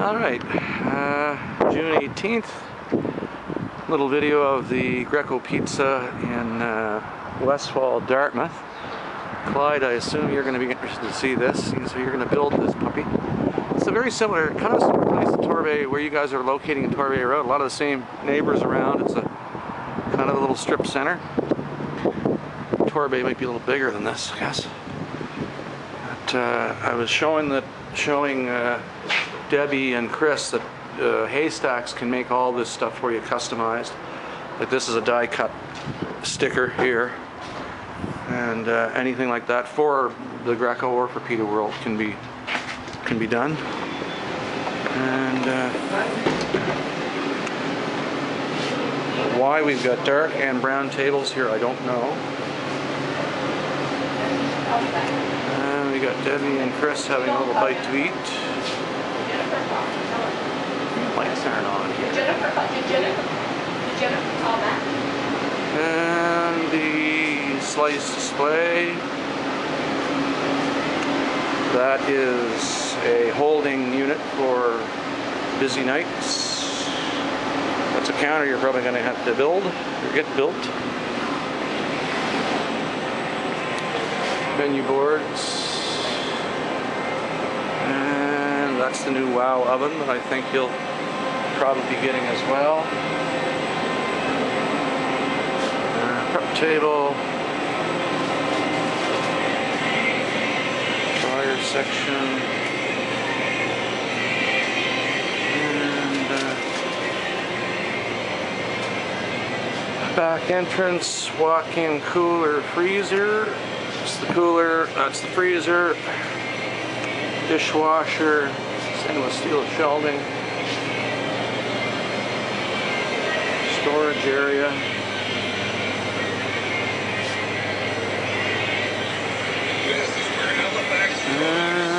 All right, uh, June 18th, little video of the Greco Pizza in uh, Westphal, Dartmouth. Clyde, I assume you're going to be interested to see this, so you're going to build this puppy. It's a very similar, kind of similar place to Torbay, where you guys are locating in Torbay Road. A lot of the same neighbors around. It's a kind of a little strip center. Torbay might be a little bigger than this, I guess. But uh, I was showing that, showing uh, Debbie and Chris that uh, Haystacks can make all this stuff for you customized. Like this is a die cut sticker here. And uh, anything like that for the Greco or for Pita World can be can be done. And uh, why we've got dark and brown tables here, I don't know. And we got Debbie and Chris having a little bite to eat. On here. And um, the slice display. That is a holding unit for busy nights. That's a counter you're probably going to have to build or get built. Menu boards. And that's the new WOW oven that I think you'll probably be getting as well. Uh, prep table. Dryer section. And uh, back entrance, walk-in cooler freezer. That's the cooler, that's the freezer. Dishwasher, stainless steel shelving. Storage area.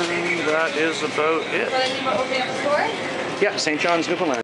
And that is about it. Want to open up a store? Yeah, St. John's, Newfoundland.